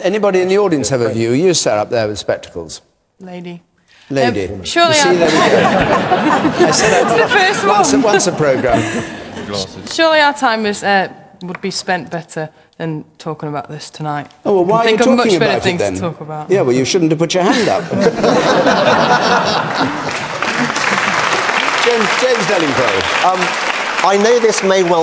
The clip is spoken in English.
Anybody in the audience have a view? You sat up there with spectacles. Lady. Lady. Um, surely I- there we go. I said it's the first once, one. once a programme. Surely our time is, uh, would be spent better than talking about this tonight. Oh, well, why I think are you talking much better about things it then? to talk about. Yeah, well, you shouldn't have put your hand up. James, James Delingpole. Um, I know this may well